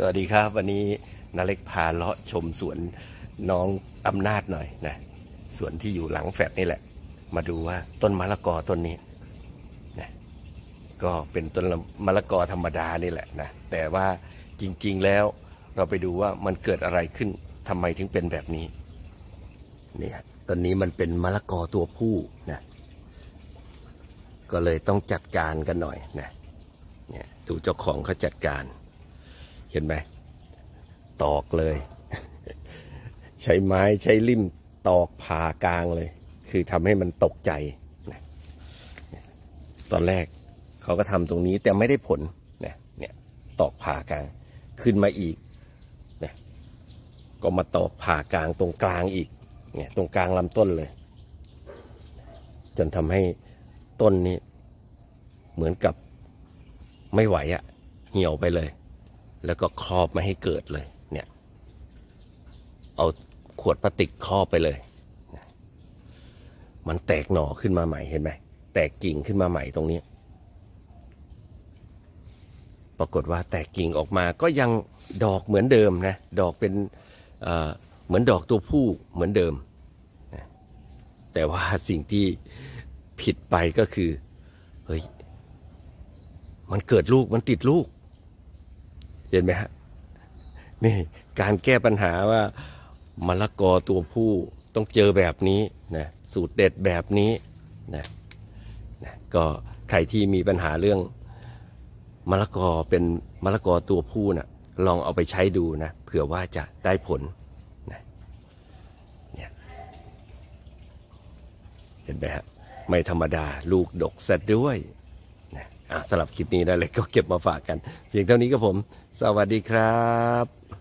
สวัสดีครับวันนี้นาเล็กพาเลาะชมสวนน้องอำนาจหน่อยนะสวนที่อยู่หลังแฟดนี่แหละ มาดูว่าต้นมะละกอต้นนี้นะก็เป็นต้นมะละกอธรรมดานี่แหละนะแต่ว่าจริงๆแล้วเราไปดูว่ามันเกิดอะไรขึ้นทำไมถึงเป็นแบบนี้เนี่ยต้นนี้มันเป็นมะละกอตัวผู้นะก็เลยต้องจัดการกันหน่อยนะเนี่ยดูเจ้าของเขาจัดการ เห็นไหมตอกเลย ใช้ไม้ใช้ลิ่มตอกผ่ากลางเลย คือทำให้มันตกใจนะตอนแรกเขาก็ทำตรงนี้แต่ไม่ได้ผลนะเนี่ยตอกผ่ากลางขึ้นมาอีกนะก็มาตอกผ่ากลางตรงกลางอีกเนี่ยตรงกลางลำต้นเลย จนทำให้ต้นนี้เหมือนกับไม่ไหวอะเหี่ยวไปเลย แล้วก็ครอบไม่ให้เกิดเลยเนี่ยเอาขวดพลาสติกครอบไปเลย มันแตกหน่อขึ้นมาใหม่เห็นไหมแตกกิ่งขึ้นมาใหม่ตรงนี้ปรากฏว่าแตกกิ่งออกมาก็ยังดอกเหมือนเดิมนะดอกเป็นเเหมือนดอกตัวผู้เหมือนเดิมนะแต่ว่าสิ่งที่ผิดไปก็คือเฮ้ยมันเกิดลูกมันติดลูก เห็นไหมฮะนี่การแก้ปัญหาว่ามะละกอตัวผู้ต้องเจอแบบนี้นะสูตรเด็ดแบบนี้นะนะก็ใครที่มีปัญหาเรื่องมะละกอเป็นมะละกอตัวผู้นะ่ะลองเอาไปใช้ดูนะเผื่อว่าจะได้ผลนะเนี่ยเห็นไหมฮะไม่ธรรมดาลูกดกซะด้วย สำหรับคลิปนี้นะเลยก็เก็บมาฝากกัน เพียงเท่านี้ก็ผม สวัสดีครับ